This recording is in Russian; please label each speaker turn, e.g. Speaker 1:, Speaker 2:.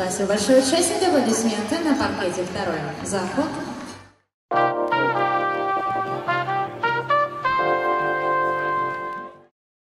Speaker 1: Спасибо большое. Участники аплодисменты на паркете второй заход.